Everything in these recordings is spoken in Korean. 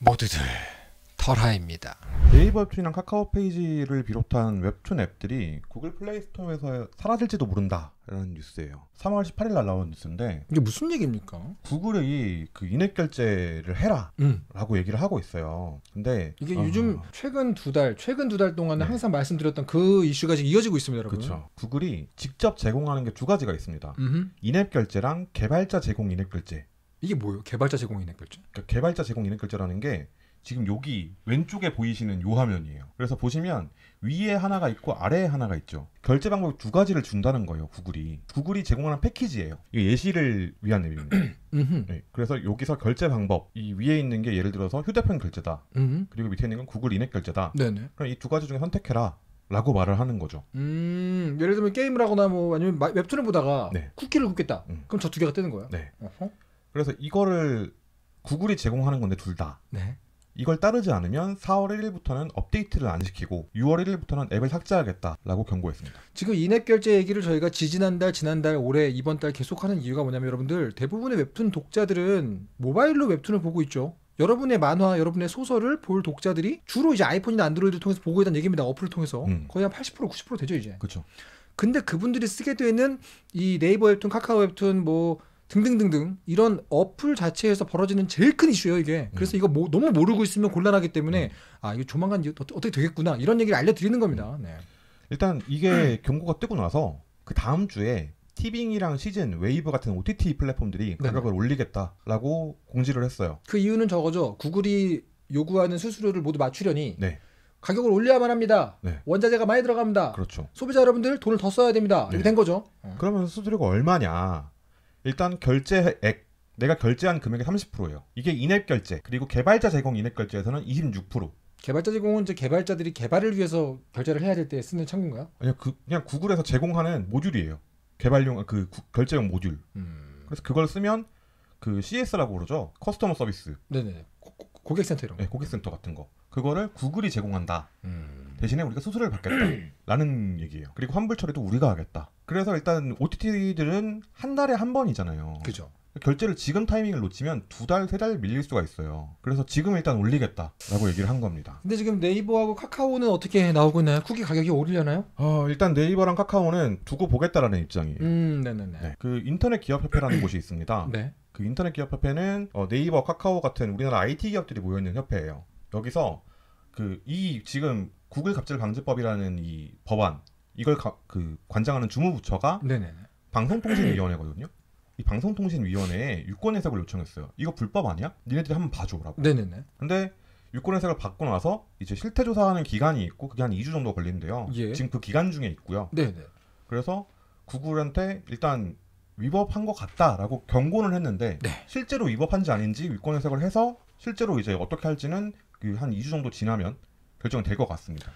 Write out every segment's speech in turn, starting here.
모두들 털하입니다. 네이버 웹툰이랑 카카오 페이지를 비롯한 웹툰 앱들이 구글 플레이 스토어에서 사라질지도 모른다라는 뉴스예요. 3월 18일 날 나온 뉴스인데 이게 무슨 얘기입니까? 구글이 그 in-app 결제를 해라라고 음. 얘기를 하고 있어요. 근데 이게 어, 요즘 최근 두 달, 최근 두 달 동안은 네. 항상 말씀드렸던 그 이슈가 지금 이어지고 있습니다, 여러분. 그렇죠. 구글이 직접 제공하는 게 두 가지가 있습니다. 음흠. in-app 결제랑 개발자 제공 in-app 결제. 이게 뭐예요? 개발자 제공인의 결제. 그러니까 개발자 제공 인앱 결제라는 게 지금 여기 왼쪽에 보이시는 요 화면이에요. 그래서 보시면 위에 하나가 있고 아래에 하나가 있죠. 결제 방법 두 가지를 준다는 거예요. 구글이. 구글이 제공하는 패키지예요. 이게 예시를 위한. 음흠. 네, 그래서 여기서 결제 방법 이 위에 있는 게 예를 들어서 휴대폰 결제다. 그리고 밑에 있는 건 구글 인앱 결제다. 네네. 그럼 이 두 가지 중에 선택해라. 라고 말을 하는 거죠. 음, 예를 들면 게임을 하거나 뭐 아니면 마- 웹툰을 보다가 네. 쿠키를 굽겠다. 음. 그럼 저 두 개가 뜨는 거예요? 네. 어허. 그래서 이거를 구글이 제공하는 건데 둘 다. 네. 이걸 따르지 않으면 4월 1일부터는 업데이트를 안 시키고 6월 1일부터는 앱을 삭제하겠다라고 경고했습니다. 지금 인앱 결제 얘기를 저희가 지지난달, 지난달, 올해, 이번 달 계속하는 이유가 뭐냐면 여러분들 대부분의 웹툰 독자들은 모바일로 웹툰을 보고 있죠. 여러분의 만화, 여러분의 소설을 볼 독자들이 주로 이제 아이폰이나 안드로이드 통해서 보고 있다는 얘기입니다. 어플을 통해서 음. 거의 한 80% 90% 되죠 이제. 그렇죠. 근데 그분들이 쓰게 되는 이 네이버 웹툰, 카카오 웹툰 뭐 등등등등 이런 어플 자체에서 벌어지는 제일 큰 이슈예요 이게. 그래서 이거 뭐- 너무 모르고 있으면 곤란하기 때문에 아 이거 조만간 이거 어떻게, 되겠구나 이런 얘기를 알려드리는 겁니다. 네. 일단 이게 경고가 뜨고 나서 그 다음 주에 티빙이랑 시즌, 웨이브 같은 OTT 플랫폼들이 네네. 가격을 올리겠다라고 공지를 했어요. 그 이유는 저거죠. 구글이 요구하는 수수료를 모두 맞추려니 네, 가격을 올려야만 합니다. 네. 원자재가 많이 들어갑니다. 그렇죠. 소비자 여러분들 돈을 더 써야 됩니다. 이렇게 네. 된 거죠. 어. 그러면 수수료가 얼마냐? 일단 결제액 내가 결제한 금액의 30%예요. 이게 인앱 결제 그리고 개발자 제공 인앱 결제에서는 26%. 개발자 제공은 이제 개발자들이 개발을 위해서 결제를 해야 될 때 쓰는 창구인가요? 아니요, 그, 그냥 구글에서 제공하는 모듈이에요. 개발용 그 구- 결제용 모듈. 음. 그래서 그걸 쓰면 그 CS라고 그러죠. 커스터머 서비스, 네네. 고, 고- 고객센터 이런 거. 네, 고객센터 같은 거. 그거를 구글이 제공한다. 음. 대신에 우리가 수수료를 받겠다라는 얘기예요. 그리고 환불 처리도 우리가 하겠다. 그래서 일단 OTT들은 한 달에 한 번이잖아요. 그죠. 결제를 지금 타이밍을 놓치면 두 달, 세 달 밀릴 수가 있어요. 그래서 지금 일단 올리겠다라고 얘기를 한 겁니다. 근데 지금 네이버하고 카카오는 어떻게 나오고 있나요? 쿠키 가격이 오르려나요? 어, 일단 네이버랑 카카오는 두고 보겠다라는 입장이에요. 음, 네네네. 네, 그 인터넷 기업협회라는 곳이 있습니다. 네. 그 인터넷 기업협회는 어, 네이버, 카카오 같은 우리나라 IT 기업들이 모여 있는 협회예요. 여기서 그 이 지금 구글 갑질 방지법이라는 이 법안 이걸 가- 그 관장하는 주무부처가 네네네. 방송통신위원회거든요. 이 방송통신위원회에 유권 해석을 요청했어요. 이거 불법 아니야? 니네들이 한번 봐줘라고. 네네네. 근데 유권 해석을 받고 나서 이제 실태 조사하는 기간이 있고 그게 한 2주 정도 걸린대요. 예. 지금 그 기간 중에 있고요. 네네. 그래서 구글한테 일단 위법한 것 같다라고 경고는 했는데 네. 실제로 위법한지 아닌지 위권 해석을 해서 실제로 이제 어떻게 할지는 그 한 2주 정도 지나면 결정이 될것 같습니다.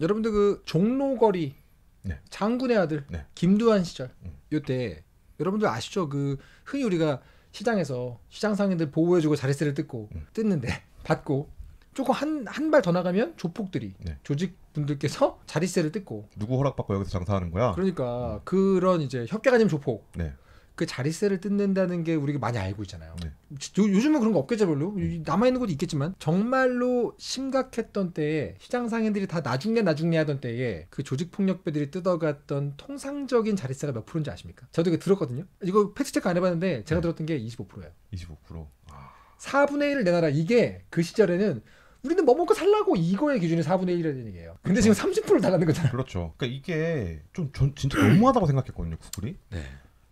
여러분들 그 종로거리 네. 장군의 아들 네. 김두한 시절 음. 요때 여러분들 아시죠? 그 흔히 우리가 시장에서 시장 상인들 보호해주고 자릿세를 뜯고 음. 뜯는데 받고 조금 한 한 발 더 나가면 조폭들이 네. 조직 분들께서 자릿세를 뜯고 누구 허락받고 여기서 장사하는 거야? 그러니까 그런 이제 협계가 아니면 조폭 네. 그 자릿세를 뜯는다는 게 우리가 많이 알고 있잖아요. 네. 요, 요즘은 그런 거 없겠죠 별로 남아 있는 곳도 있겠지만 정말로 심각했던 때에 시장 상인들이 다 나중내 나중내 하던 때에 그 조직 폭력배들이 뜯어갔던 통상적인 자릿세가 몇 프로인지 아십니까? 저도 이거 들었거든요. 이거 팩트 체크 안 해봤는데 제가 네. 들었던 게 25%예요. 25%. 아, 4분의 1을 내놔라 이게 그 시절에는 우리는 뭐 먹고 살라고 이거의 기준이 4분의 1이라는 얘기예요. 근데 그렇죠. 지금 30%를 나가는 거잖아요. 그렇죠. 그러니까 이게 좀 전 진짜 너무하다고 생각했거든요, 구글이. 네.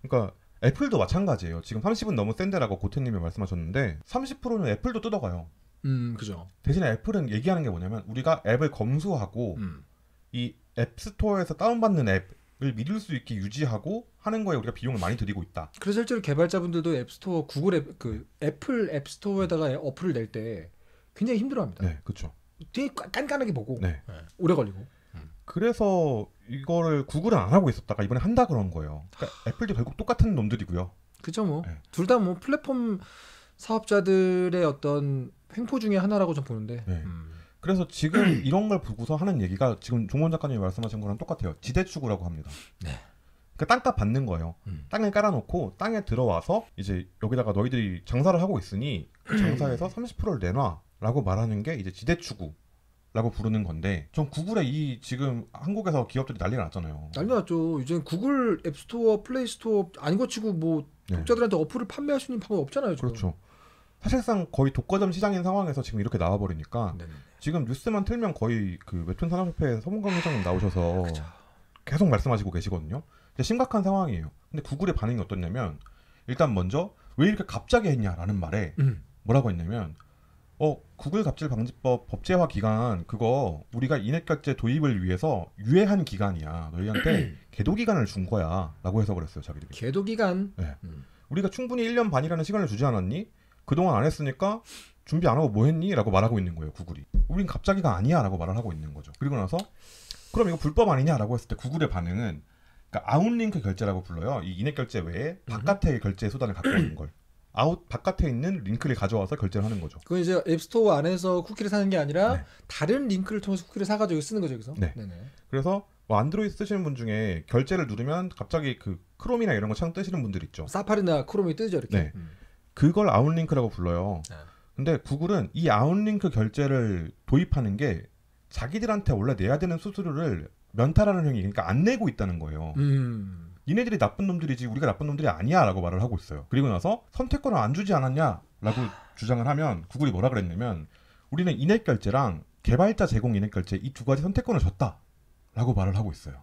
그러니까 애플도 마찬가지예요. 지금 30은 너무 센데라고 고태님이 말씀하셨는데 30%는 애플도 뜯어가요. 음 그죠. 대신에 애플은 얘기하는 게 뭐냐면 우리가 앱을 검수하고 음. 이 앱스토어에서 다운받는 앱을 믿을 수 있게 유지하고 하는 거에 우리가 비용을 많이 들이고 있다. 그래서 실제로 개발자분들도 앱스토어 구글 앱 그 애플 앱스토어에다가 어플을 낼 때 굉장히 힘들어합니다. 네, 그렇죠. 되게 깐- 깐깐하게 보고 네. 네, 오래 걸리고. 그래서 이거를 구글은 안 하고 있었다가 이번에 한다 그런 거예요. 그러니까 애플도 결국 똑같은 놈들이고요. 그죠 뭐. 네. 둘다 뭐 플랫폼 사업자들의 어떤 횡포 중에 하나라고 좀 보는데. 네. 음. 그래서 지금 이런 걸 보고서 하는 얘기가 지금 종원 작가님이 말씀하신 거랑 똑같아요. 지대추구라고 합니다. 네. 그 땅값 받는 거예요. 음. 땅에 깔아놓고 땅에 들어와서 이제 여기다가 너희들이 장사를 하고 있으니 그 장사에서 30%를 내놔. 라고 말하는 게 이제 지대추구 라고 부르는 건데 전 구글의 이 지금 한국에서 기업들이 난리가 났잖아요. 난리 났죠. 이제 구글 앱스토어, 플레이스토어 아닌 것 치고 뭐 네. 독자들한테 어플을 판매할 수 있는 방법이 없잖아요. 지금. 그렇죠. 사실상 거의 독과점 시장인 상황에서 지금 이렇게 나와버리니까 네네. 지금 뉴스만 틀면 거의 그 웹툰 산업협회 서문강 회장님 나오셔서 그쵸. 계속 말씀하시고 계시거든요. 심각한 상황이에요. 근데 구글의 반응이 어떻냐면 일단 먼저 왜 이렇게 갑자기 했냐라는 말에 음. 뭐라고 했냐면 어 구글 갑질 방지법 법제화 기간 그거 우리가 인앱 결제 도입을 위해서 유예한 기간이야. 너희한테 계도 기간을 준 거야라고 해서 그랬어요, 자기들이. 계도 기간. 네. 음. 우리가 충분히 1년 반이라는 시간을 주지 않았니? 그동안 안 했으니까 준비 안 하고 뭐 했니? 라고 말하고 있는 거예요, 구글이. 우린 갑자기가 아니야 라고 말을 하고 있는 거죠. 그리고 나서 그럼 이거 불법 아니냐라고 했을 때 구글의 반응은 그러니까 outlink 결제라고 불러요. 이 in-app 결제 외에 바깥의 결제 수단을 갖고 있는 걸. 아웃 바깥에 있는 링크를 가져와서 결제를 하는 거죠. 그건 이제 앱스토어 안에서 쿠키를 사는 게 아니라 네. 다른 링크를 통해서 쿠키를 사가지고 쓰는 거죠, 여기서. 네. 네네. 그래서 뭐 안드로이드 쓰시는 분 중에 결제를 누르면 갑자기 그 크롬이나 이런 거 창 뜨시는 분들 있죠. 사파리나 크롬이 뜨죠, 이렇게. 네. 음. 그걸 outlink라고 불러요. 네. 근데 구글은 이 outlink 결제를 도입하는 게 자기들한테 원래 내야 되는 수수료를 면탈하는 행위, 그러니까 안 내고 있다는 거예요. 음. 니네들이 나쁜 놈들이지 우리가 나쁜 놈들이 아니야라고 말을 하고 있어요. 그리고 나서 선택권을 안 주지 않았냐라고 주장을 하면 구글이 뭐라 그랬냐면 우리는 in-app 결제랑 개발자 제공 in-app 결제 이 두 가지 선택권을 줬다라고 말을 하고 있어요.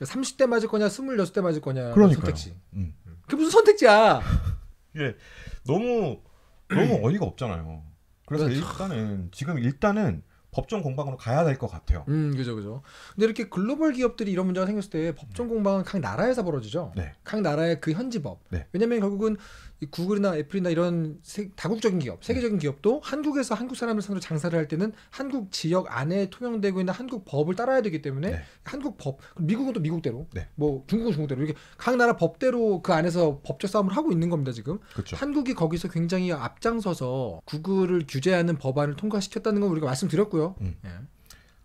30대 맞을 거냐, 26대 맞을 거냐. 그러니까요. 선택지. 음. 그게 무슨 선택지야? 이게 너무 너무 어이가 없잖아요. 그래서 그렇죠. 일단은 지금 일단은 법정 공방으로 가야 될 것 같아요. 음, 그죠, 그죠. 근데 이렇게 글로벌 기업들이 이런 문제가 생겼을 때 법정 공방은 각 나라에서 벌어지죠. 네. 각 나라의 그 현지 법. 네. 왜냐면 결국은 이 구글이나 애플이나 이런 세- 다국적인 기업, 세계적인 기업도 한국에서 한국 사람을 상대로 장사를 할 때는 한국 지역 안에 통용되고 있는 한국 법을 따라야 되기 때문에 네. 한국 법, 미국은 또 미국대로, 네. 뭐 중국은 중국대로 이렇게 각 나라 법대로 그 안에서 법적 싸움을 하고 있는 겁니다 지금. 그렇죠. 한국이 거기서 굉장히 앞장서서 구글을 규제하는 법안을 통과시켰다는 건 우리가 말씀드렸고요. 음. 예.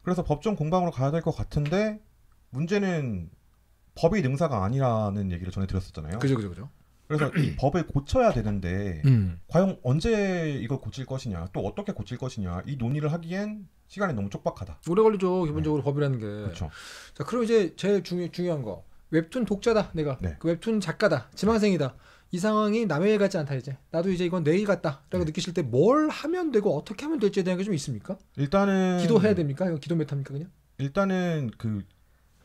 그래서 법정 공방으로 가야 될 것 같은데 문제는 법이 능사가 아니라는 얘기를 전에 들었었잖아요. 그죠, 그죠, 그죠. 그래서 이 법을 고쳐야 되는데 음. 과연 언제 이걸 고칠 것이냐, 또 어떻게 고칠 것이냐 이 논의를 하기엔 시간이 너무 촉박하다. 오래 걸리죠 기본적으로 법이라는 게. 그렇죠. 자 그럼 이제 제일 중요, 중요한 거 웹툰 독자다 내가 네. 그 웹툰 작가다 지망생이다 이 상황이 남의 일 같지 않다 이제 나도 이제 이건 내 일 같다라고 네. 느끼실 때 뭘 하면 되고 어떻게 하면 될지에 대한 게 좀 있습니까? 일단은 기도해야 됩니까? 이거 기도 메타입니까 그냥? 일단은 그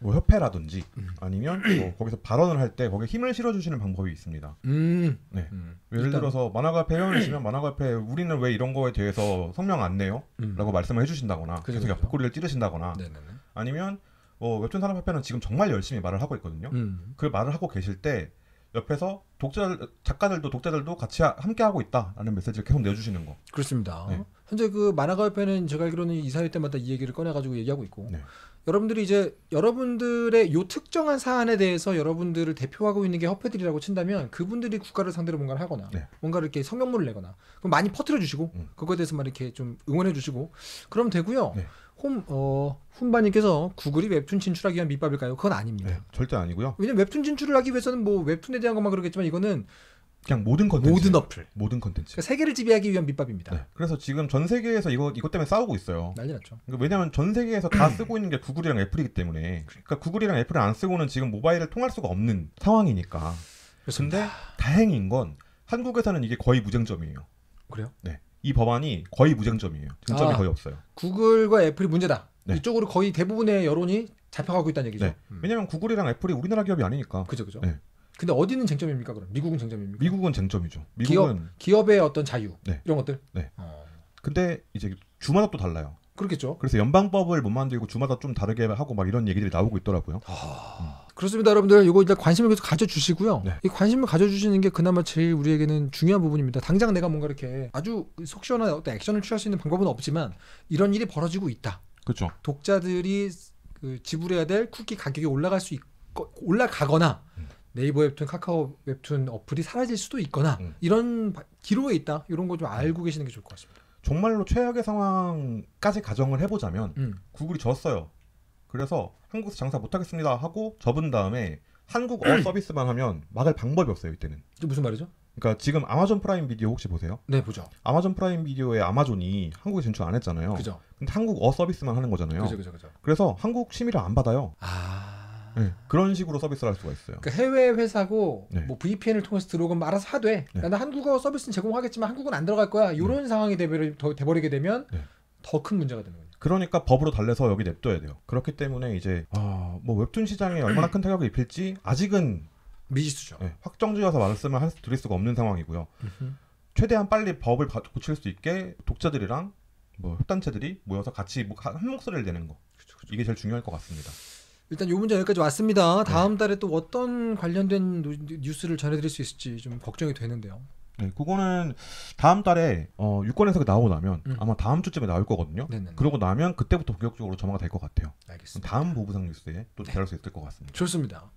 뭐 협회라든지 음. 아니면 뭐 거기서 발언을 할 때 거기에 힘을 실어주시는 방법이 있습니다. 음. 네. 음. 예를 일단, 들어서 만화가협회 회원을 시면 만화가협회 우리는 왜 이런 거에 대해서 성명 안 내요? 음. 라고 말씀을 해주신다거나 그죠, 계속 그죠. 옆구리를 찌르신다거나 네네네. 아니면 뭐 웹툰 산업협회는 지금 정말 열심히 말을 하고 있거든요. 음. 그 말을 하고 계실 때 옆에서 독자 작가들도 독자들도 같이 하- 함께 하고 있다라는 메시지를 계속 내주시는 거. 그렇습니다. 네. 현재 그 만화가 협회는 제가 알기로는 이사회 때마다 이 얘기를 꺼내가지고 얘기하고 있고 네. 여러분들이 이제 여러분들의 요 특정한 사안에 대해서 여러분들을 대표하고 있는 게 협회들이라고 친다면 그분들이 국가를 상대로 뭔가를 하거나 네. 뭔가를 이렇게 성명문을 내거나 그럼 많이 퍼뜨려 주시고 음. 그거에 대해서 막 이렇게 좀 응원해 주시고 그럼 되고요. 네. 홈, 어, 훈바님께서 구글이 웹툰 진출하기 위한 밑밥일까요? 그건 아닙니다. 네, 절대 아니고요. 왜냐면 웹툰 진출을 하기 위해서는 뭐 웹툰에 대한 것만 그러겠지만 이거는 그냥 모든 컨텐츠. 모든 어플, 모든 컨텐츠. 그러니까 세계를 지배하기 위한 밑밥입니다. 네. 그래서 지금 전 세계에서 이거 이것 때문에 싸우고 있어요. 난리 났죠. 그러니까 왜냐하면 전 세계에서 다 쓰고 있는 게 구글이랑 애플이기 때문에. 그러니까 구글이랑 애플을 안 쓰고는 지금 모바일을 통할 수가 없는 상황이니까. 근데 다행인 건 한국에서는 이게 거의 무쟁점이에요. 그래요? 네. 이 법안이 거의 무쟁점이에요. 쟁점이 아. 거의 없어요. 구글과 애플이 문제다. 네. 이쪽으로 거의 대부분의 여론이 잡혀가고 있다는 얘기죠. 네. 음. 왜냐면 구글이랑 애플이 우리나라 기업이 아니니까. 그죠, 그죠. 네. 근데 어디는 쟁점입니까? 그럼 미국은 쟁점입니까? 미국은 쟁점이죠. 미국은 기업의 어떤 자유 네. 이런 것들. 네. 어, 근데 이제 주마다 또 달라요. 그렇겠죠. 그래서 연방법을 못 만들고 주마다 좀 다르게 하고 막 이런 얘기들이 나오고 있더라고요. 그렇습니다, 여러분들. 이거 일단 관심을 계속 가져주시고요. 네. 이 관심을 가져주시는 게 그나마 제일 우리에게는 중요한 부분입니다. 당장 내가 뭔가 이렇게 아주 속 시원한 어떤 액션을 취할 수 있는 방법은 없지만 이런 일이 벌어지고 있다. 그렇죠. 독자들이 그 지불해야 될 쿠키 가격이 올라갈 수 있고 올라가거나 음. 네이버 웹툰, 카카오 웹툰 어플이 사라질 수도 있거나 음. 이런 바- 기로에 있다. 이런 거 좀 알고 계시는 게 좋을 것 같습니다. 정말로 최악의 상황까지 가정을 해보자면 음. 구글이 졌어요. 그래서 한국에서 장사 못하겠습니다 하고 접은 다음에 한국어 서비스만 하면 막을 방법이 없어요 이때는. 이게 무슨 말이죠? 그러니까 지금 아마존 프라임 비디오 혹시 보세요? 네 보죠. 아마존 프라임 비디오의 아마존이 한국에 진출 안 했잖아요. 그죠. 근데 한국어 서비스만 하는 거잖아요. 그죠. 그죠. 그죠. 그래서 한국 심의를 안 받아요. 아. 네, 그런 식으로 서비스를 할 수가 있어요. 그 해외 회사고 네. 뭐 VPN을 통해서 들어오면 알아서 하되 네. 나는 한국어 서비스는 제공하겠지만 한국은 안 들어갈 거야 이런 상황이 돼버리, 더- 돼버리게 되면 네. 더큰 문제가 되는 거죠. 그러니까 법으로 달래서 여기 냅둬야 돼요. 그렇기 때문에 이제 아, 뭐 웹툰 시장에 얼마나 큰 타격을 입힐지 아직은 미지수죠. 네, 확정지어서 말씀을 할 수- 드릴 수가 없는 상황이고요. 최대한 빨리 법을 바- 고칠 수 있게 독자들이랑 뭐 협단체들이 모여서 같이 뭐 한 목소리를 내는 거 그쵸, 그쵸. 이게 제일 중요할 것 같습니다. 일단 요 문제 여기까지 왔습니다. 네. 다음 달에 또 어떤 관련된 노- 뉴스를 전해드릴 수 있을지 좀 걱정이 되는데요. 네, 그거는 다음 달에 어, 유권 해석이 나오고 나면 음. 아마 다음 주쯤에 나올 거거든요. 네네. 그러고 나면 그때부터 본격적으로 점화가 될 것 같아요. 알겠습니다. 다음 보부상 뉴스에 또 네. 다룰 수 있을 것 같습니다. 좋습니다.